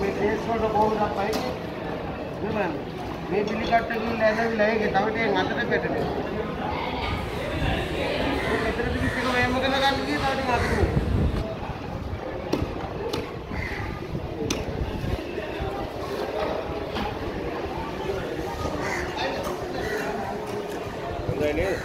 මේ කේස් වලට කොහොමද අපයි නෙමෙයි මේ බිලි කට්ටකින් ඇදවිලා ඒකේ තව ටිකක් අතට පෙටනේ ඔය මෙතන පිටිස් එක මේම කරලා ගන්න ගියේ තව ටිකක් අතට හොඳයි නේද?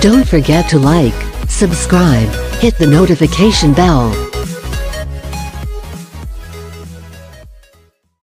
Don't forget to like, subscribe, hit the notification bell.